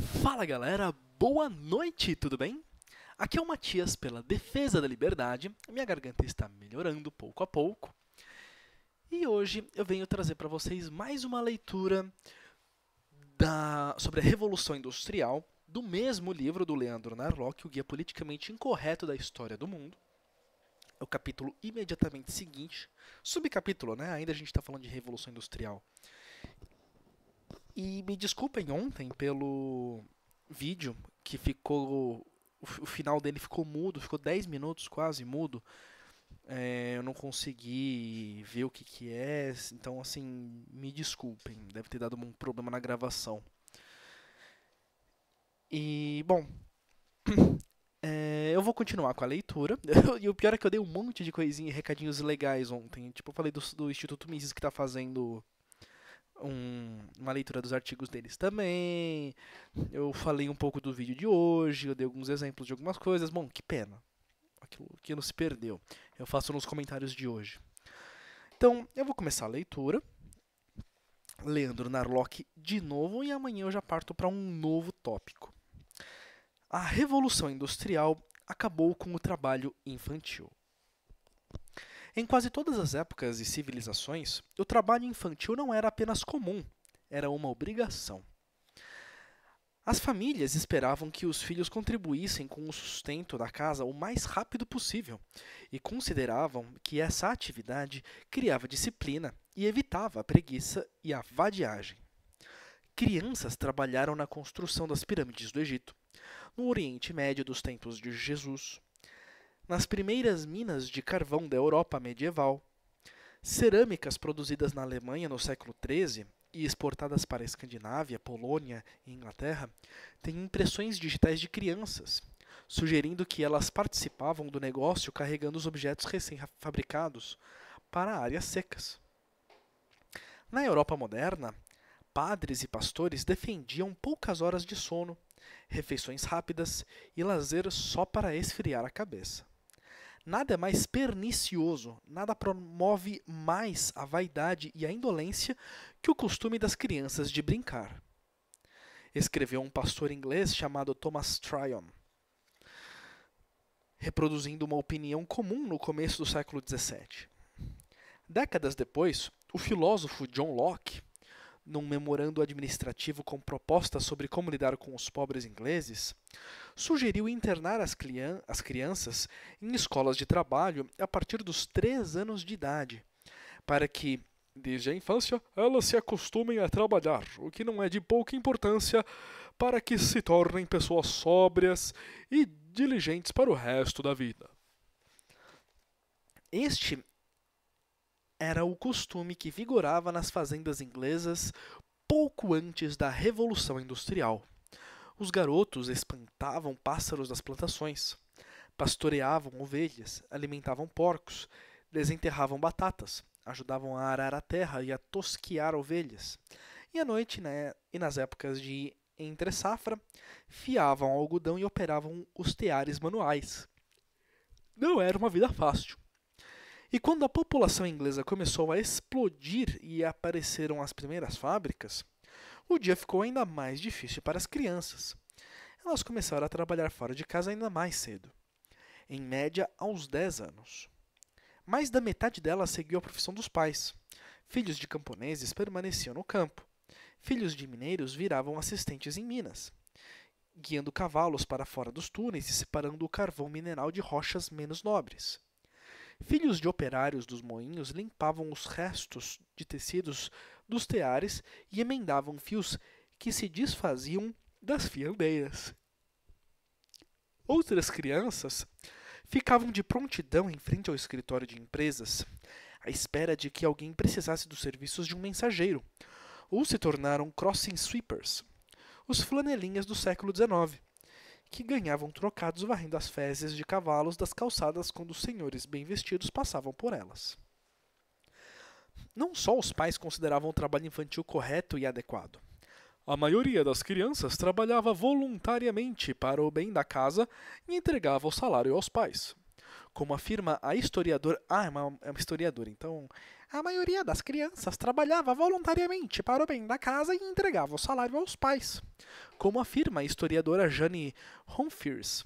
Fala galera, boa noite, tudo bem? Aqui é o Matias pela Defesa da Liberdade. Minha garganta está melhorando pouco a pouco. E hoje eu venho trazer para vocês mais uma leitura da... sobre a Revolução Industrial do mesmo livro do Leandro Narlock, O Guia Politicamente Incorreto da História do Mundo. É o capítulo imediatamente seguinte. Subcapítulo, né? Ainda a gente está falando de Revolução Industrial. E me desculpem ontem pelo vídeo que ficou. O final dele ficou mudo, ficou 10 minutos quase mudo. É, eu não consegui ver o que, que é, então assim, me desculpem, deve ter dado um problema na gravação. E, bom, é, eu vou continuar com a leitura. e o pior é que eu dei um monte de coisinha recadinhos legais ontem. Tipo, eu falei do, do Instituto Mises que está fazendo um, uma leitura dos artigos deles também. Eu falei um pouco do vídeo de hoje, eu dei alguns exemplos de algumas coisas. Bom, que pena. Aquilo que não se perdeu. Eu faço nos comentários de hoje. Então, eu vou começar a leitura. Leandro Narlock de novo e amanhã eu já parto para um novo tópico. A Revolução Industrial acabou com o trabalho infantil. Em quase todas as épocas e civilizações, o trabalho infantil não era apenas comum, era uma obrigação. As famílias esperavam que os filhos contribuíssem com o sustento da casa o mais rápido possível e consideravam que essa atividade criava disciplina e evitava a preguiça e a vadiagem. Crianças trabalharam na construção das pirâmides do Egito, no Oriente Médio dos tempos de Jesus, nas primeiras minas de carvão da Europa medieval, cerâmicas produzidas na Alemanha no século XIII e exportadas para a Escandinávia, Polônia e Inglaterra têm impressões digitais de crianças, sugerindo que elas participavam do negócio carregando os objetos recém-fabricados para áreas secas. Na Europa moderna, padres e pastores defendiam poucas horas de sono, refeições rápidas e lazer só para esfriar a cabeça. Nada é mais pernicioso, nada promove mais a vaidade e a indolência que o costume das crianças de brincar. Escreveu um pastor inglês chamado Thomas Tryon, reproduzindo uma opinião comum no começo do século XVII. Décadas depois, o filósofo John Locke num memorando administrativo com propostas sobre como lidar com os pobres ingleses, sugeriu internar as, as crianças em escolas de trabalho a partir dos três anos de idade, para que, desde a infância, elas se acostumem a trabalhar, o que não é de pouca importância para que se tornem pessoas sóbrias e diligentes para o resto da vida. Este era o costume que vigorava nas fazendas inglesas pouco antes da Revolução Industrial. Os garotos espantavam pássaros das plantações, pastoreavam ovelhas, alimentavam porcos, desenterravam batatas, ajudavam a arar a terra e a tosquiar ovelhas. E à noite, né, e nas épocas de entre safra, fiavam algodão e operavam os teares manuais. Não era uma vida fácil. E quando a população inglesa começou a explodir e apareceram as primeiras fábricas, o dia ficou ainda mais difícil para as crianças. Elas começaram a trabalhar fora de casa ainda mais cedo, em média aos 10 anos. Mais da metade delas seguiu a profissão dos pais. Filhos de camponeses permaneciam no campo. Filhos de mineiros viravam assistentes em minas, guiando cavalos para fora dos túneis e separando o carvão mineral de rochas menos nobres. Filhos de operários dos moinhos limpavam os restos de tecidos dos teares e emendavam fios que se desfaziam das fiandeiras. Outras crianças ficavam de prontidão em frente ao escritório de empresas, à espera de que alguém precisasse dos serviços de um mensageiro, ou se tornaram crossing sweepers, os flanelinhas do século XIX que ganhavam trocados varrendo as fezes de cavalos das calçadas quando os senhores bem vestidos passavam por elas. Não só os pais consideravam o trabalho infantil correto e adequado. A maioria das crianças trabalhava voluntariamente para o bem da casa e entregava o salário aos pais. Como afirma a historiadora. Ah, é uma, é uma historiadora, então A maioria das crianças trabalhava voluntariamente para o bem da casa e entregava o salário aos pais, como afirma a historiadora Jane Humphries,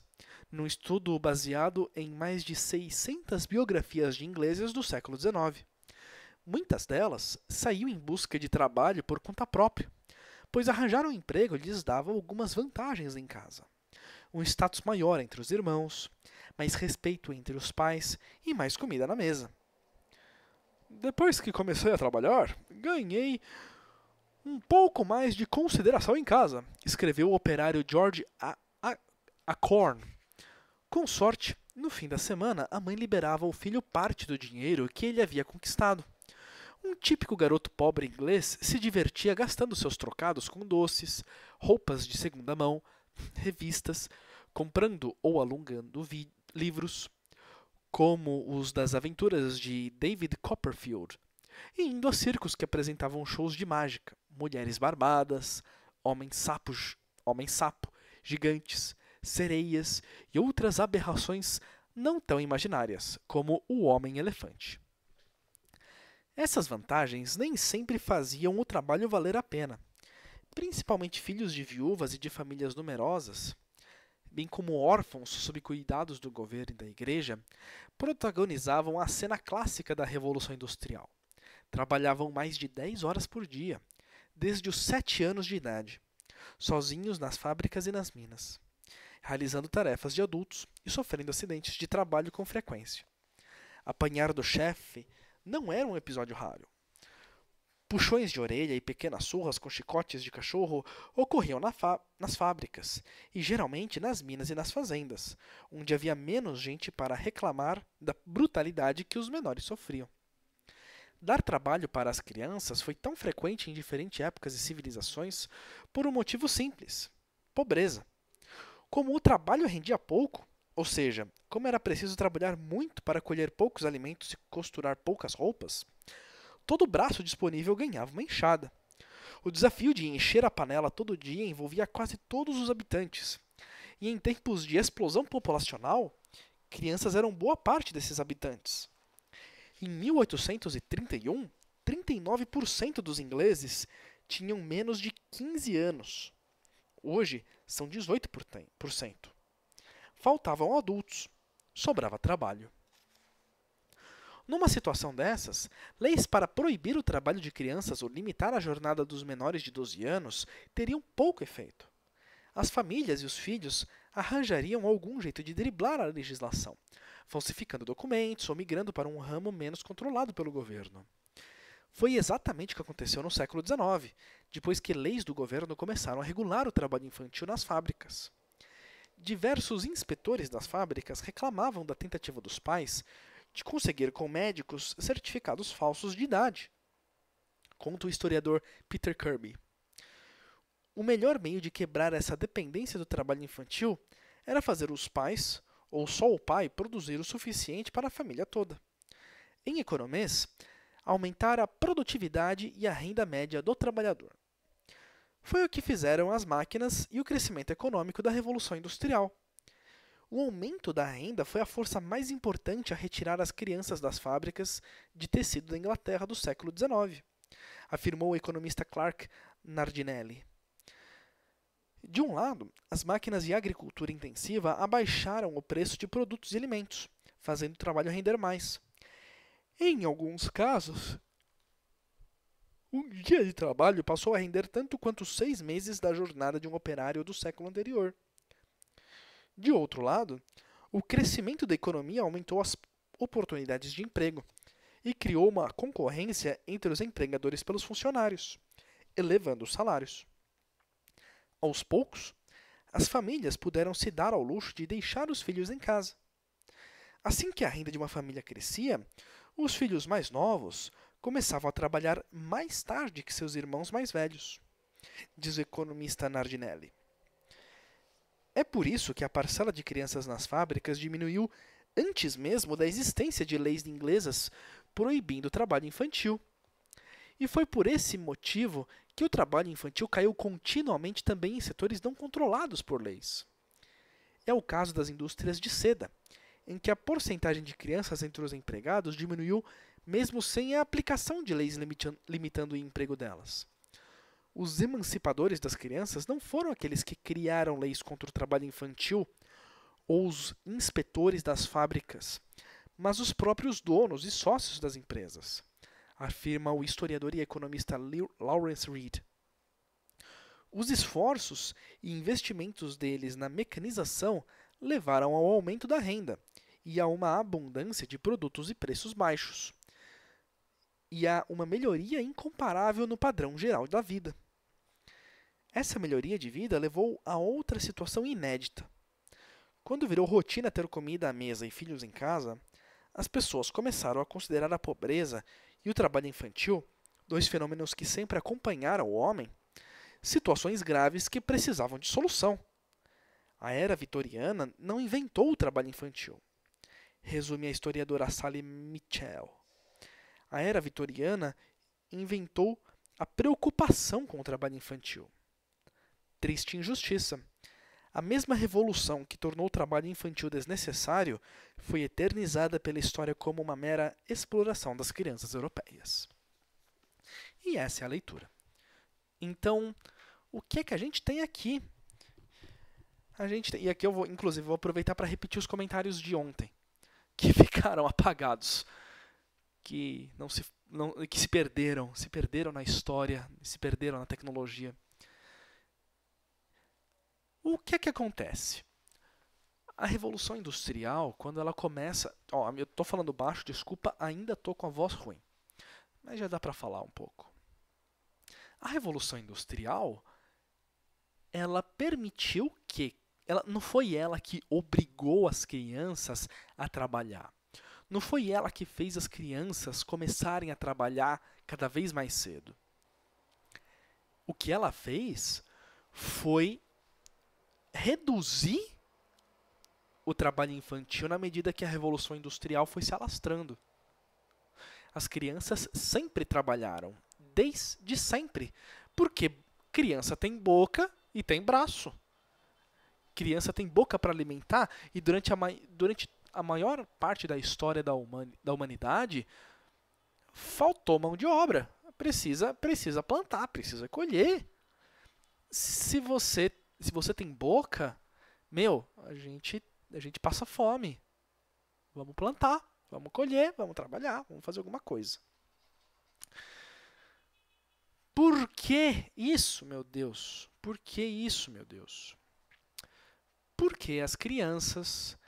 num estudo baseado em mais de 600 biografias de ingleses do século XIX. Muitas delas saíam em busca de trabalho por conta própria, pois arranjar um emprego lhes dava algumas vantagens em casa. Um status maior entre os irmãos, mais respeito entre os pais e mais comida na mesa. Depois que comecei a trabalhar, ganhei um pouco mais de consideração em casa, escreveu o operário George A. A. Acorn. Com sorte, no fim da semana, a mãe liberava ao filho parte do dinheiro que ele havia conquistado. Um típico garoto pobre inglês se divertia gastando seus trocados com doces, roupas de segunda mão, revistas, comprando ou alugando livros, como os das aventuras de David Copperfield, e indo a circos que apresentavam shows de mágica, mulheres barbadas, homens sapos, homens sapo, gigantes, sereias e outras aberrações não tão imaginárias, como o homem elefante. Essas vantagens nem sempre faziam o trabalho valer a pena. Principalmente filhos de viúvas e de famílias numerosas, bem como órfãos sob cuidados do governo e da igreja, protagonizavam a cena clássica da Revolução Industrial. Trabalhavam mais de 10 horas por dia, desde os 7 anos de idade, sozinhos nas fábricas e nas minas, realizando tarefas de adultos e sofrendo acidentes de trabalho com frequência. Apanhar do chefe não era um episódio raro. Puxões de orelha e pequenas surras com chicotes de cachorro ocorriam na nas fábricas, e geralmente nas minas e nas fazendas, onde havia menos gente para reclamar da brutalidade que os menores sofriam. Dar trabalho para as crianças foi tão frequente em diferentes épocas e civilizações por um motivo simples: pobreza. Como o trabalho rendia pouco, ou seja, como era preciso trabalhar muito para colher poucos alimentos e costurar poucas roupas, todo braço disponível ganhava uma enxada. O desafio de encher a panela todo dia envolvia quase todos os habitantes. E em tempos de explosão populacional, crianças eram boa parte desses habitantes. Em 1831, 39% dos ingleses tinham menos de 15 anos. Hoje, são 18%. Faltavam adultos, sobrava trabalho. Numa situação dessas, leis para proibir o trabalho de crianças ou limitar a jornada dos menores de 12 anos teriam pouco efeito. As famílias e os filhos arranjariam algum jeito de driblar a legislação, falsificando documentos ou migrando para um ramo menos controlado pelo governo. Foi exatamente o que aconteceu no século XIX, depois que leis do governo começaram a regular o trabalho infantil nas fábricas. Diversos inspetores das fábricas reclamavam da tentativa dos pais de conseguir com médicos certificados falsos de idade. Conta o historiador Peter Kirby. O melhor meio de quebrar essa dependência do trabalho infantil era fazer os pais, ou só o pai, produzir o suficiente para a família toda. Em economês, aumentar a produtividade e a renda média do trabalhador. Foi o que fizeram as máquinas e o crescimento econômico da Revolução Industrial. O aumento da renda foi a força mais importante a retirar as crianças das fábricas de tecido da Inglaterra do século XIX, afirmou o economista Clark Nardinelli. De um lado, as máquinas de agricultura intensiva abaixaram o preço de produtos e alimentos, fazendo o trabalho render mais. Em alguns casos, um dia de trabalho passou a render tanto quanto seis meses da jornada de um operário do século anterior. De outro lado, o crescimento da economia aumentou as oportunidades de emprego e criou uma concorrência entre os empregadores pelos funcionários, elevando os salários. Aos poucos, as famílias puderam se dar ao luxo de deixar os filhos em casa. Assim que a renda de uma família crescia, os filhos mais novos começavam a trabalhar mais tarde que seus irmãos mais velhos, diz o economista Nardinelli. É por isso que a parcela de crianças nas fábricas diminuiu antes mesmo da existência de leis inglesas proibindo o trabalho infantil. E foi por esse motivo que o trabalho infantil caiu continuamente também em setores não controlados por leis. É o caso das indústrias de seda, em que a porcentagem de crianças entre os empregados diminuiu mesmo sem a aplicação de leis limitando o emprego delas. Os emancipadores das crianças não foram aqueles que criaram leis contra o trabalho infantil ou os inspetores das fábricas, mas os próprios donos e sócios das empresas, afirma o historiador e economista Lawrence Reed. Os esforços e investimentos deles na mecanização levaram ao aumento da renda e a uma abundância de produtos e preços baixos, e a uma melhoria incomparável no padrão geral da vida. Essa melhoria de vida levou a outra situação inédita. Quando virou rotina ter comida à mesa e filhos em casa, as pessoas começaram a considerar a pobreza e o trabalho infantil, dois fenômenos que sempre acompanharam o homem, situações graves que precisavam de solução. A era vitoriana não inventou o trabalho infantil. Resume a historiadora Sally Mitchell. A era vitoriana inventou a preocupação com o trabalho infantil. Triste injustiça. A mesma revolução que tornou o trabalho infantil desnecessário foi eternizada pela história como uma mera exploração das crianças europeias. E essa é a leitura. Então, o que é que a gente tem aqui? A gente tem, e aqui eu vou, inclusive, vou aproveitar para repetir os comentários de ontem, que ficaram apagados, que não se, não, que se perderam, se perderam na história, se perderam na tecnologia. O que é que acontece? A revolução industrial, quando ela começa, ó, eu estou falando baixo, desculpa, ainda estou com a voz ruim, mas já dá para falar um pouco. A revolução industrial, ela permitiu que, ela não foi ela que obrigou as crianças a trabalhar. Não foi ela que fez as crianças começarem a trabalhar cada vez mais cedo. O que ela fez foi reduzir o trabalho infantil na medida que a revolução industrial foi se alastrando. As crianças sempre trabalharam, desde sempre, porque criança tem boca e tem braço. Criança tem boca para alimentar e durante a, durante a maior parte da história da, humani da humanidade faltou mão de obra. Precisa, precisa plantar, precisa colher. Se você se você tem boca, meu, a gente, a gente passa fome. Vamos plantar, vamos colher, vamos trabalhar, vamos fazer alguma coisa. Por que isso, meu Deus? Por que isso, meu Deus? Porque as crianças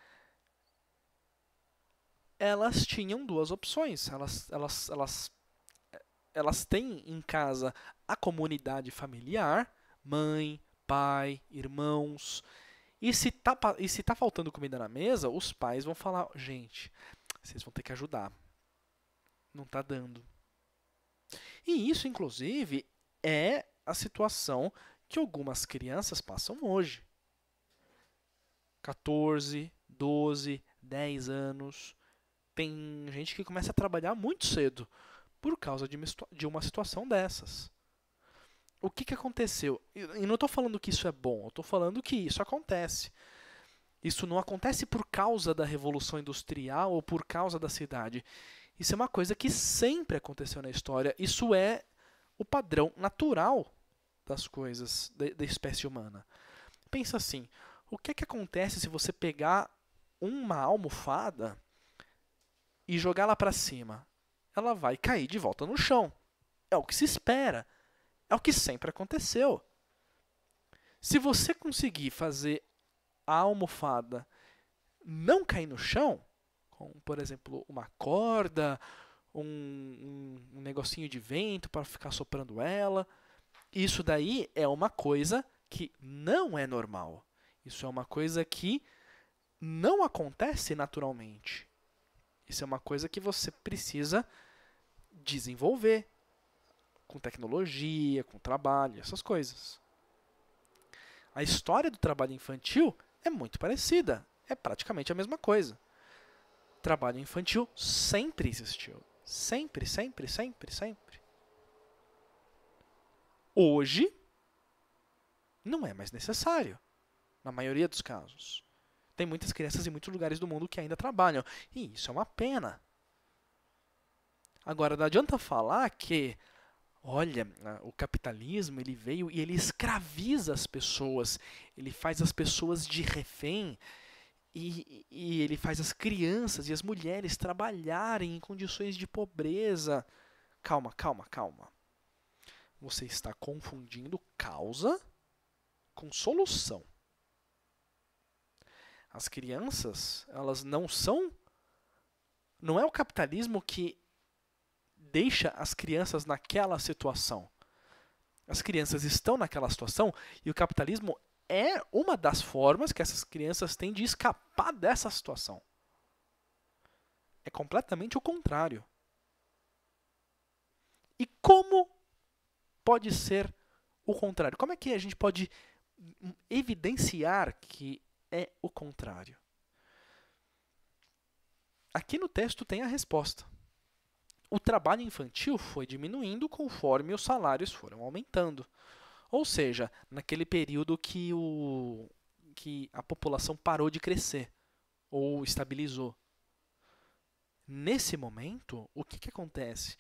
elas tinham duas opções. Elas, elas, elas, elas têm em casa a comunidade familiar, mãe, pai, irmãos. E se tá, e se tá faltando comida na mesa, os pais vão falar: gente, vocês vão ter que ajudar. Não tá dando. E isso, inclusive, é a situação que algumas crianças passam hoje. 14, 12, 10 anos. Tem gente que começa a trabalhar muito cedo por causa de uma situação dessas o que, que aconteceu? E não estou falando que isso é bom, estou falando que isso acontece. Isso não acontece por causa da revolução industrial ou por causa da cidade. Isso é uma coisa que sempre aconteceu na história. Isso é o padrão natural das coisas da, da espécie humana. Pensa assim: o que, que acontece se você pegar uma almofada e jogá-la para cima? Ela vai cair de volta no chão. É o que se espera. É o que sempre aconteceu. Se você conseguir fazer a almofada não cair no chão, com, por exemplo, uma corda, um, um, um negocinho de vento para ficar soprando ela, isso daí é uma coisa que não é normal. Isso é uma coisa que não acontece naturalmente. Isso é uma coisa que você precisa desenvolver, com tecnologia, com trabalho, essas coisas. A história do trabalho infantil é muito parecida, é praticamente a mesma coisa. Trabalho infantil sempre existiu. Sempre, sempre, sempre, sempre. Hoje, não é mais necessário, na maioria dos casos. Tem muitas crianças em muitos lugares do mundo que ainda trabalham, e isso é uma pena. Agora, não adianta falar que, olha, o capitalismo ele veio e ele escraviza as pessoas, ele faz as pessoas de refém e, e ele faz as crianças e as mulheres trabalharem em condições de pobreza. Calma, calma, calma. Você está confundindo causa com solução. As crianças, elas não são. Não é o capitalismo que deixa as crianças naquela situação. As crianças estão naquela situação e o capitalismo é uma das formas que essas crianças têm de escapar dessa situação. É completamente o contrário. E como pode ser o contrário? Como é que a gente pode evidenciar que é o contrário? Aqui no texto tem a resposta. O trabalho infantil foi diminuindo conforme os salários foram aumentando. Ou seja, naquele período que, o, que a população parou de crescer ou estabilizou. Nesse momento, o que, que acontece?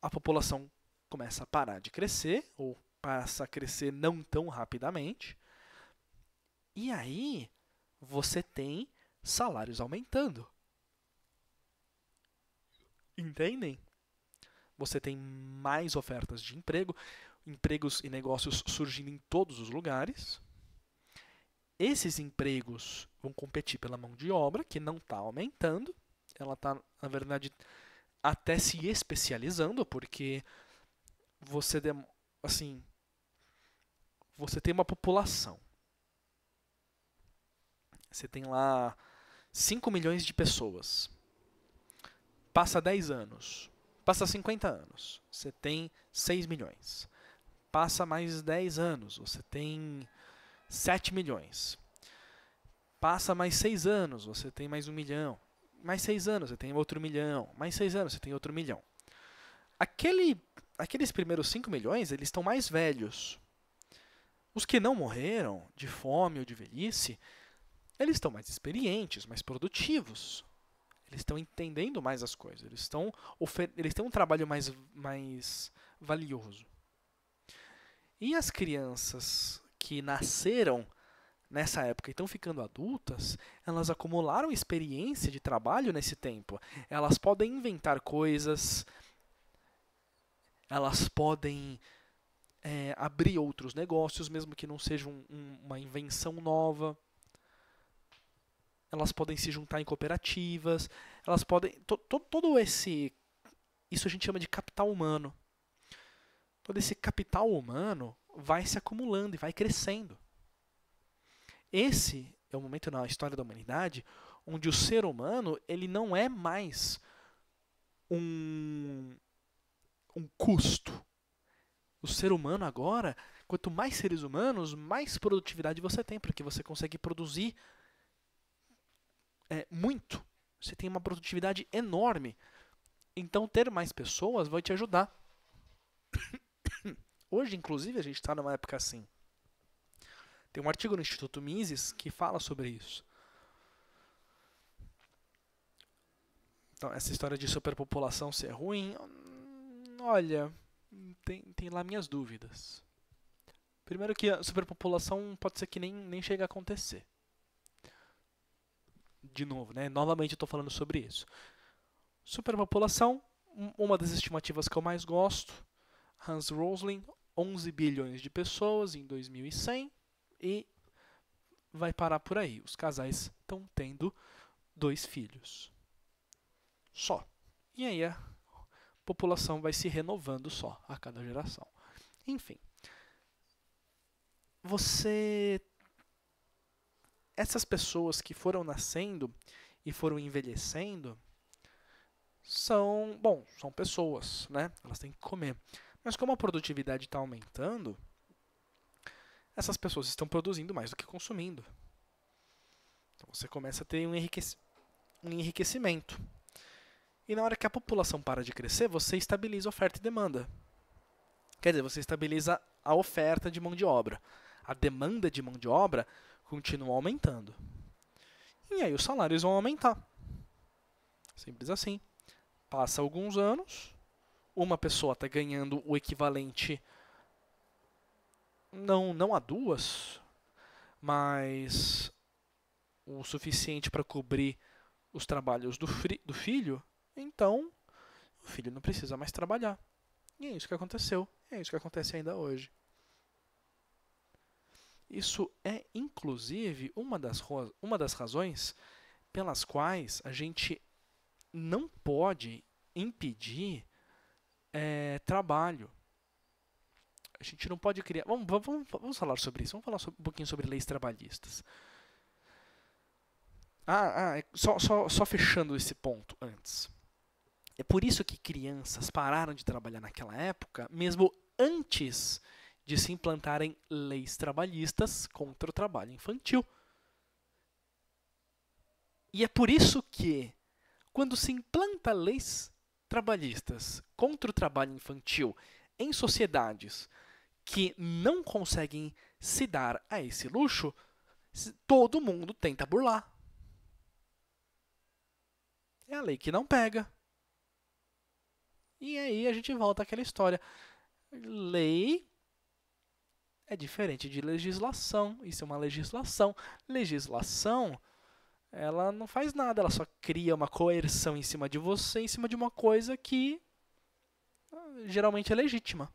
A população começa a parar de crescer ou passa a crescer não tão rapidamente. E aí você tem salários aumentando. Entendem? Você tem mais ofertas de emprego, empregos e negócios surgindo em todos os lugares. Esses empregos vão competir pela mão de obra, que não está aumentando. Ela está, na verdade, até se especializando, porque você assim você tem uma população. Você tem lá 5 milhões de pessoas. Passa 10 anos. Passa 50 anos. Você tem 6 milhões. Passa mais 10 anos. Você tem 7 milhões. Passa mais 6 anos. Você tem mais 1 milhão. Mais 6 anos. Você tem outro milhão. Mais 6 anos. Você tem outro milhão. Aquele, aqueles primeiros 5 milhões, eles estão mais velhos. Os que não morreram de fome ou de velhice, eles estão mais experientes, mais produtivos. Eles estão entendendo mais as coisas. Eles, estão eles têm um trabalho mais, mais valioso. E as crianças que nasceram nessa época e estão ficando adultas, elas acumularam experiência de trabalho nesse tempo. Elas podem inventar coisas, elas podem é, abrir outros negócios, mesmo que não seja um, um, uma invenção nova. Elas podem se juntar em cooperativas. Elas podem. To, to, todo esse. Isso a gente chama de capital humano. Todo esse capital humano vai se acumulando e vai crescendo. Esse é o momento na história da humanidade onde o ser humano ele não é mais um, um custo, o ser humano agora, quanto mais seres humanos, mais produtividade você tem, porque você consegue produzir é, muito. Você tem uma produtividade enorme. Então, ter mais pessoas vai te ajudar. Hoje, inclusive, a gente está numa época assim. Tem um artigo no Instituto Mises que fala sobre isso. Então, essa história de superpopulação ser ruim, olha, tem, tem lá minhas dúvidas. Primeiro que a superpopulação pode ser que nem, nem chegue a acontecer. De novo, né? Novamente eu estou falando sobre isso. Superpopulação, uma das estimativas que eu mais gosto, Hans Rosling, 11 bilhões de pessoas em 2100 e vai parar por aí. Os casais estão tendo dois filhos. Só. E aí a população vai se renovando só a cada geração. Enfim, você essas pessoas que foram nascendo e foram envelhecendo são, bom, são pessoas, né? Elas têm que comer. Mas como a produtividade está aumentando, essas pessoas estão produzindo mais do que consumindo. Então você começa a ter um, enriquec um enriquecimento. E na hora que a população para de crescer, você estabiliza oferta e demanda. Quer dizer, você estabiliza a oferta de mão de obra. A demanda de mão de obra continua aumentando. E aí os salários vão aumentar. Simples assim. Passa alguns anos, uma pessoa está ganhando o equivalente não não a duas, mas o suficiente para cobrir os trabalhos do, do filho, então o filho não precisa mais trabalhar. E é isso que aconteceu. É isso que acontece ainda hoje. Isso é, inclusive, uma das, uma das razões pelas quais a gente não pode impedir é, trabalho. A gente não pode criar. Vamos, vamos, vamos falar sobre isso. Vamos falar um pouquinho sobre leis trabalhistas. Ah, ah é, só, só, só fechando esse ponto antes. É por isso que crianças pararam de trabalhar naquela época, mesmo antes de se implantarem leis trabalhistas contra o trabalho infantil. E é por isso que, quando se implanta leis trabalhistas contra o trabalho infantil em sociedades que não conseguem se dar a esse luxo, todo mundo tenta burlar. É a lei que não pega. E aí a gente volta àquela história. Lei é diferente de legislação. Isso é uma legislação. Legislação, ela não faz nada, ela só cria uma coerção em cima de você, em cima de uma coisa que ah, geralmente é legítima.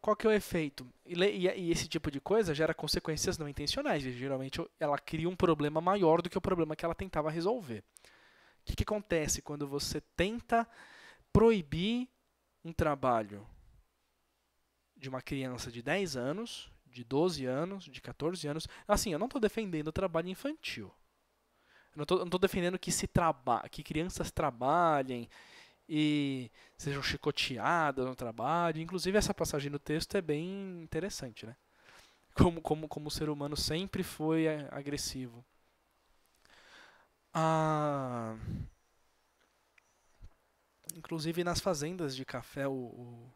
Qual que é o efeito? E, e, esse tipo de coisa gera consequências não intencionais. Geralmente ela cria um problema maior do que o problema que ela tentava resolver. O que, que acontece quando você tenta proibir um trabalho de uma criança de 10 anos, de 12 anos, de 14 anos. Assim, eu não estou defendendo o trabalho infantil. Eu não estou defendendo que, se traba que crianças trabalhem e sejam chicoteadas no trabalho. Inclusive, essa passagem no texto é bem interessante, né? Como, como, como o ser humano sempre foi agressivo. Ah, inclusive nas fazendas de café, o, o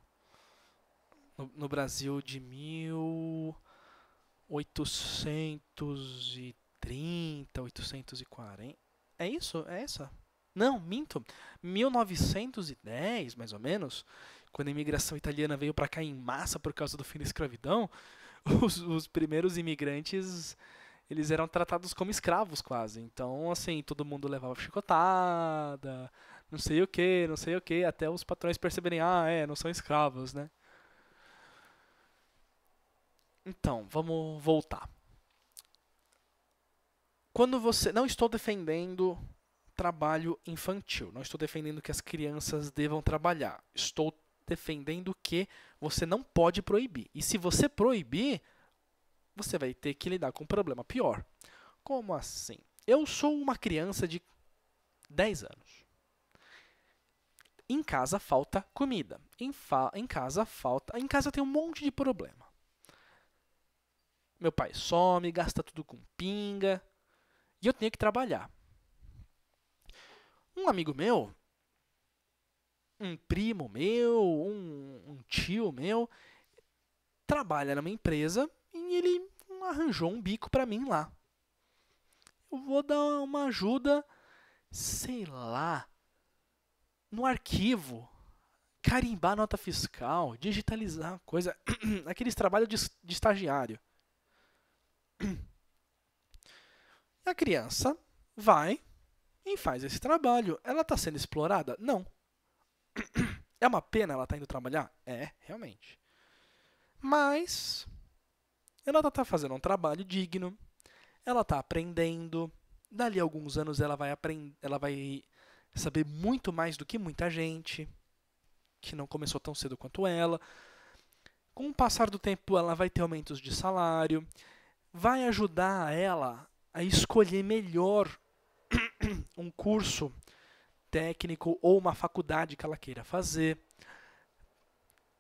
no, no Brasil de 1830, 840. É isso? É essa? Não, minto. 1910, mais ou menos, quando a imigração italiana veio para cá em massa por causa do fim da escravidão, os, os primeiros imigrantes eles eram tratados como escravos quase. Então, assim, todo mundo levava chicotada, não sei o que, não sei o que, até os patrões perceberem, ah, é, não são escravos, né? Então, vamos voltar. Quando você. Não estou defendendo trabalho infantil. Não estou defendendo que as crianças devam trabalhar. Estou defendendo que você não pode proibir. E se você proibir, você vai ter que lidar com um problema pior. Como assim? Eu sou uma criança de 10 anos. Em casa falta comida. Em, fa em casa falta. Em casa tem um monte de problema. Meu pai some, gasta tudo com pinga. E eu tenho que trabalhar. Um amigo meu, um primo meu, um, um tio meu, trabalha numa empresa e ele arranjou um bico para mim lá. Eu vou dar uma ajuda, sei lá, no arquivo, carimbar nota fiscal, digitalizar coisa, aqueles trabalhos de, de estagiário. A criança vai e faz esse trabalho. Ela está sendo explorada? Não. É uma pena ela estar tá indo trabalhar? É, realmente. Mas ela está fazendo um trabalho digno. Ela está aprendendo. Dali a alguns anos ela vai aprender, ela vai saber muito mais do que muita gente que não começou tão cedo quanto ela. Com o passar do tempo, ela vai ter aumentos de salário, vai ajudar ela a escolher melhor um curso técnico ou uma faculdade que ela queira fazer.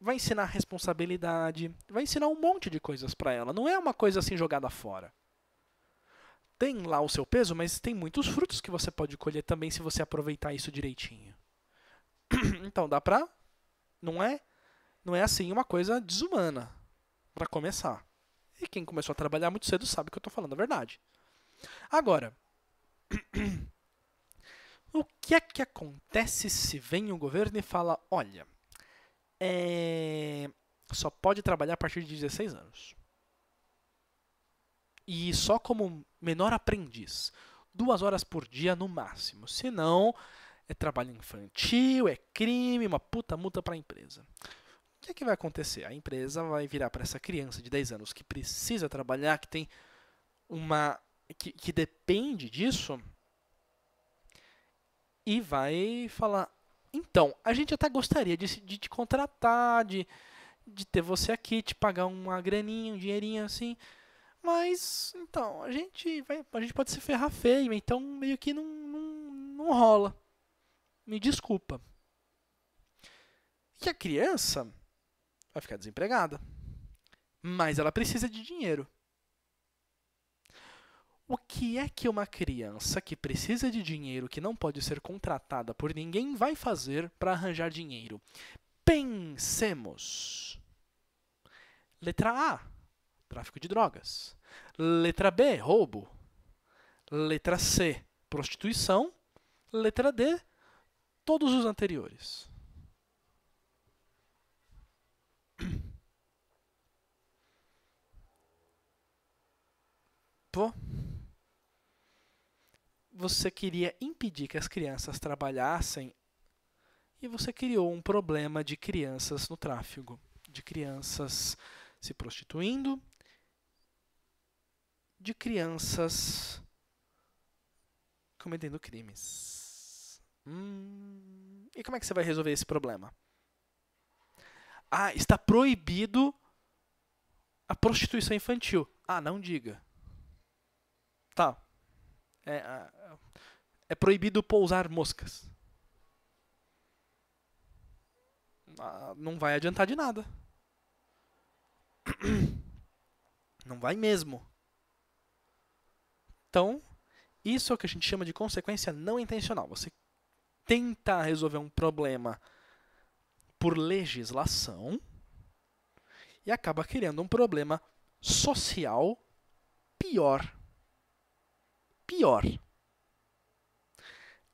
Vai ensinar responsabilidade, vai ensinar um monte de coisas para ela. Não é uma coisa assim jogada fora. Tem lá o seu peso, mas tem muitos frutos que você pode colher também se você aproveitar isso direitinho. então dá pra, não é, não é assim uma coisa desumana para começar. E quem começou a trabalhar muito cedo sabe que eu estou falando a verdade. Agora, O que é que acontece se vem o governo e fala: olha, é... só pode trabalhar a partir de 16 anos? E só como menor aprendiz, duas horas por dia no máximo. Senão, é trabalho infantil, é crime, uma puta multa para a empresa. Que é que vai acontecer? A empresa vai virar para essa criança de 10 anos que precisa trabalhar, que tem uma. que, que depende disso, e vai falar: então, a gente até gostaria de, de te contratar, de, de ter você aqui, te pagar uma graninha, um dinheirinho assim. Mas, então, a gente vai, a gente pode se ferrar feio, então meio que não, não, não rola. Me desculpa. E a criança vai ficar desempregada. Mas ela precisa de dinheiro. O que é que uma criança que precisa de dinheiro, que não pode ser contratada por ninguém, vai fazer para arranjar dinheiro? Pensemos. Letra A: tráfico de drogas. Letra B: roubo. Letra C: prostituição. Letra D: todos os anteriores. Você queria impedir que as crianças trabalhassem e você criou um problema de crianças no tráfego, de crianças se prostituindo, de crianças cometendo crimes. Hum, e como é que você vai resolver esse problema? Ah, está proibido a prostituição infantil. Ah, não diga. Tá, é, é proibido pousar moscas. Ah, não vai adiantar de nada. Não vai mesmo. Então, isso é o que a gente chama de consequência não intencional. Você tenta resolver um problema por legislação e acaba criando um problema social pior pior.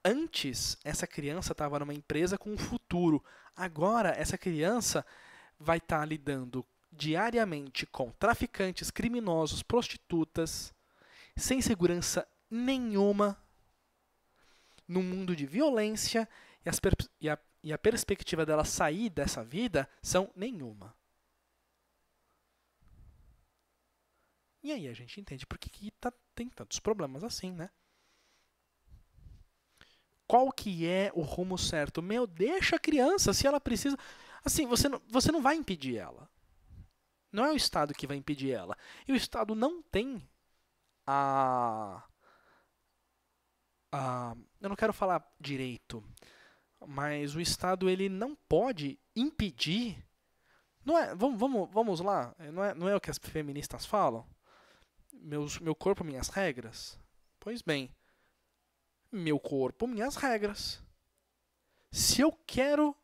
Antes, essa criança estava numa empresa com um futuro. Agora, essa criança vai estar tá lidando diariamente com traficantes, criminosos, prostitutas, sem segurança nenhuma, num mundo de violência, e, e, a, e a perspectiva dela sair dessa vida são nenhuma. E aí a gente entende por que, que tá, tem tantos problemas assim, né? Qual que é o rumo certo? Meu, deixa a criança, se ela precisa. Assim, você não, você não vai impedir ela. Não é o Estado que vai impedir ela. E o Estado não tem a. a eu não quero falar direito, mas o Estado ele não pode impedir. Não é, vamos, vamos, vamos lá, não é, não é o que as feministas falam? Meus, meu corpo, minhas regras? Pois bem, meu corpo, minhas regras. Se eu quero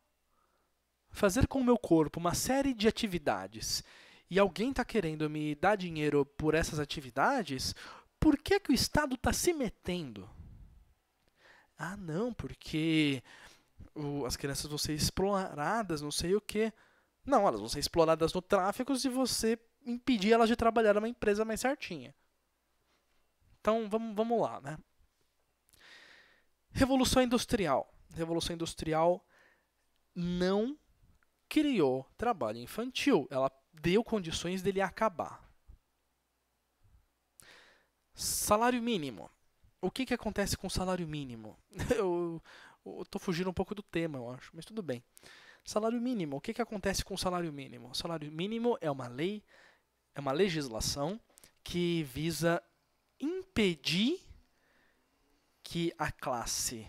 fazer com o meu corpo uma série de atividades e alguém está querendo me dar dinheiro por essas atividades, por que, que o Estado está se metendo? Ah, não, porque o, as crianças vão ser exploradas, não sei o que. Não, elas vão ser exploradas no tráfico se você impedir elas de trabalhar numa empresa mais certinha. Então, vamos, vamos lá, né? Revolução Industrial. Revolução Industrial não criou trabalho infantil. Ela deu condições dele acabar. Salário mínimo. O que, que acontece com o salário mínimo? Eu estou fugindo um pouco do tema, eu acho, mas tudo bem. Salário mínimo. O que, que acontece com o salário mínimo? O salário mínimo é uma lei é uma legislação que visa impedir que a classe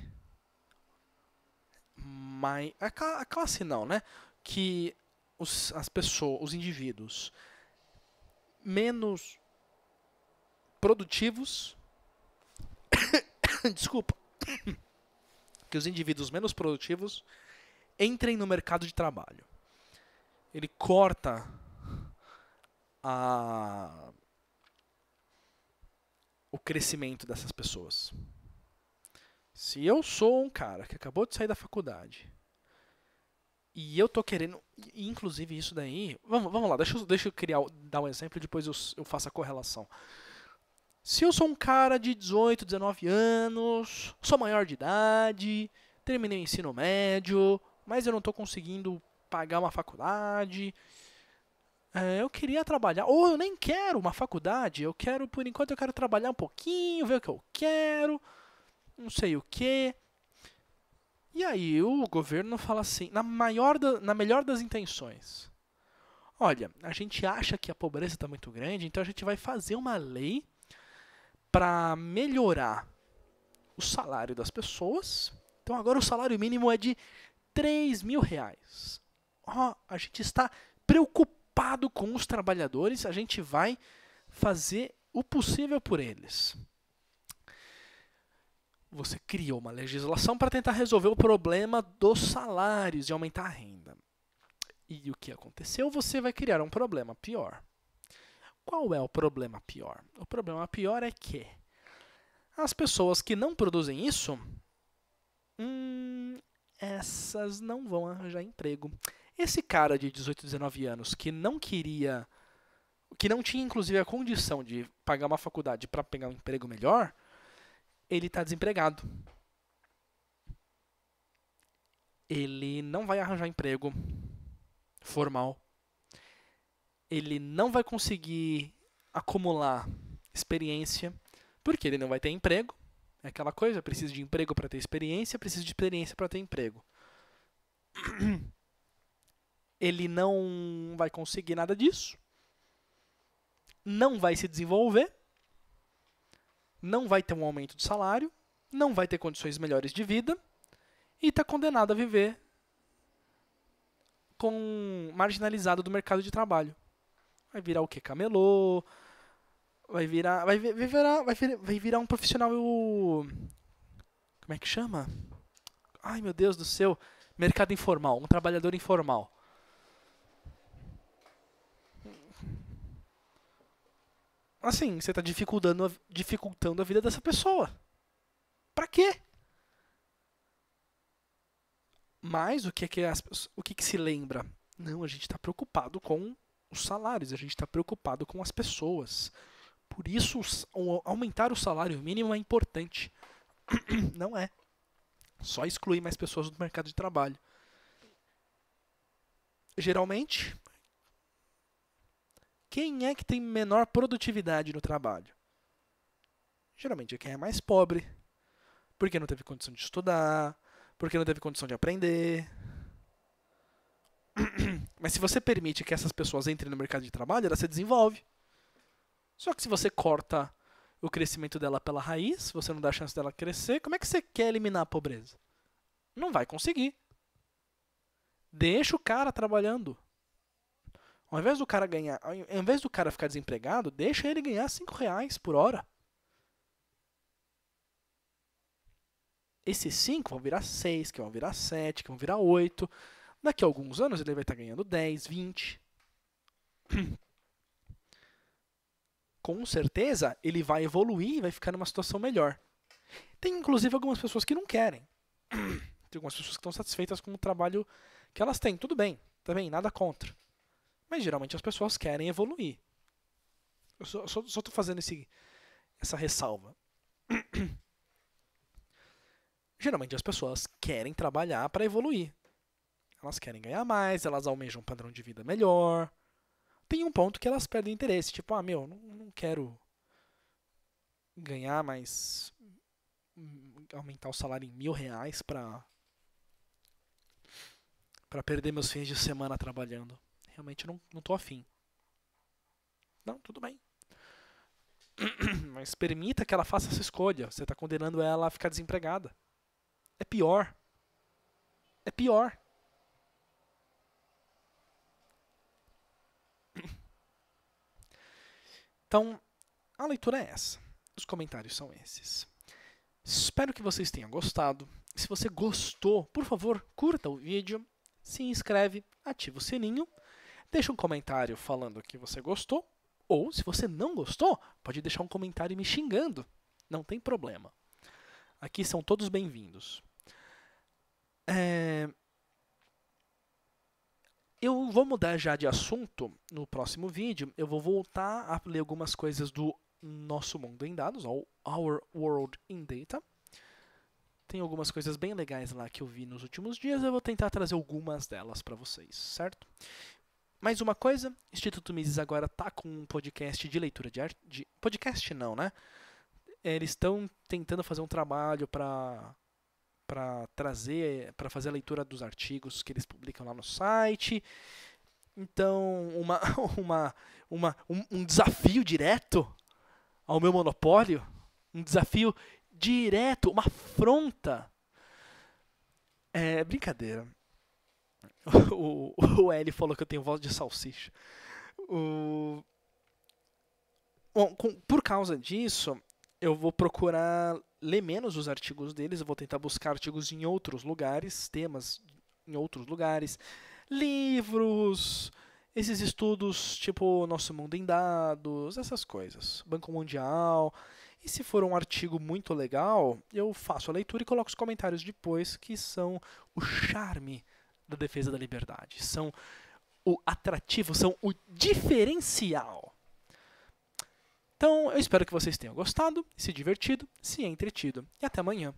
mais a, classe não, né? Que os, as pessoas, os indivíduos menos produtivos desculpa que os indivíduos menos produtivos entrem no mercado de trabalho. Ele corta a o crescimento dessas pessoas. Se eu sou um cara que acabou de sair da faculdade e eu tô querendo. Inclusive, isso daí. Vamos, vamos lá, deixa eu, deixa eu criar, dar um exemplo e depois eu, eu faço a correlação. Se eu sou um cara de 18, 19 anos, sou maior de idade, terminei o ensino médio, mas eu não estou conseguindo pagar uma faculdade. É, eu queria trabalhar, ou eu nem quero uma faculdade, eu quero, por enquanto, eu quero trabalhar um pouquinho, ver o que eu quero, não sei o que. E aí o governo fala assim, na, maior da, na melhor das intenções. Olha, a gente acha que a pobreza está muito grande, então a gente vai fazer uma lei para melhorar o salário das pessoas. Então agora o salário mínimo é de 3 mil reais. Oh, a gente está preocupado com os trabalhadores, a gente vai fazer o possível por eles. Você criou uma legislação para tentar resolver o problema dos salários e aumentar a renda. E o que aconteceu? Você vai criar um problema pior. Qual é o problema pior? O problema pior é que as pessoas que não produzem isso, hum, essas não vão arranjar emprego. Esse cara de 18, 19 anos que não queria, que não tinha inclusive a condição de pagar uma faculdade para pegar um emprego melhor, ele está desempregado. Ele não vai arranjar emprego formal ele não vai conseguir acumular experiência, porque ele não vai ter emprego. É aquela coisa, precisa de emprego para ter experiência, precisa de experiência para ter emprego. Ele não vai conseguir nada disso. Não vai se desenvolver. Não vai ter um aumento de salário. Não vai ter condições melhores de vida. E está condenado a viver com marginalizado do mercado de trabalho. Vai virar o quê? Camelô. Vai virar. Vai, vai virar. Vai virar, vai virar um profissional. Como é que chama? Ai meu Deus do céu. Mercado informal. Um trabalhador informal. Assim, você está dificultando, a, dificultando a vida dessa pessoa. Pra quê? Mas o que é que as, o que, que se lembra? Não, a gente está preocupado com os salários, a gente está preocupado com as pessoas. Por isso, aumentar o salário mínimo é importante. Não é. Só excluir mais pessoas do mercado de trabalho. Geralmente, quem é que tem menor produtividade no trabalho? Geralmente é quem é mais pobre, porque não teve condição de estudar, porque não teve condição de aprender, mas se você permite que essas pessoas entrem no mercado de trabalho, ela se desenvolve. Só que se você corta o crescimento dela pela raiz, você não dá a chance dela crescer, como é que você quer eliminar a pobreza? Não vai conseguir. Deixa o cara trabalhando. Ao invés do cara ganhar, ao invés do cara ficar desempregado, deixa ele ganhar 5 reais por hora. Esses 5 vão virar 6, que vão virar 7, que vão virar 8. Daqui a alguns anos ele vai estar ganhando 10, 20. Com certeza ele vai evoluir e vai ficar numa situação melhor. Tem inclusive algumas pessoas que não querem. Tem algumas pessoas que estão satisfeitas com o trabalho que elas têm. Tudo bem, também, nada contra. Mas geralmente as pessoas querem evoluir. Eu só estou fazendo esse, essa ressalva. geralmente as pessoas querem trabalhar para evoluir. Elas querem ganhar mais, elas almejam um padrão de vida melhor. Tem um ponto que elas perdem interesse, tipo, ah, meu, não, não quero ganhar mais. aumentar o salário em mil reais pra. pra perder meus fins de semana trabalhando. Realmente não, não tô afim. Não, tudo bem. Mas permita que ela faça essa escolha. Você está condenando ela a ficar desempregada. É pior. É pior. Então, a leitura é essa. Os comentários são esses. Espero que vocês tenham gostado. Se você gostou, por favor, curta o vídeo, se inscreve, ativa o sininho, deixa um comentário falando que você gostou, ou se você não gostou, pode deixar um comentário me xingando. Não tem problema. Aqui são todos bem-vindos. É... Eu vou mudar já de assunto no próximo vídeo. Eu vou voltar a ler algumas coisas do nosso mundo em dados, ou Our World in Data. Tem algumas coisas bem legais lá que eu vi nos últimos dias. Eu vou tentar trazer algumas delas para vocês, certo? Mais uma coisa, Instituto Mises agora está com um podcast de leitura de arte. De, podcast não, né? Eles estão tentando fazer um trabalho para para trazer, para fazer a leitura dos artigos que eles publicam lá no site. Então, uma, uma, uma, um, um desafio direto ao meu monopólio, um desafio direto, uma afronta. É brincadeira. O, o, L falou que eu tenho voz de salsicha. O... Bom, com, por causa disso, eu vou procurar ler menos os artigos deles, eu vou tentar buscar artigos em outros lugares, temas em outros lugares, livros, esses estudos tipo Nosso Mundo em Dados, essas coisas, Banco Mundial. E se for um artigo muito legal, eu faço a leitura e coloco os comentários depois, que são o charme da defesa da liberdade, são o atrativo, são o diferencial então, eu espero que vocês tenham gostado, se divertido, se entretido. E até amanhã.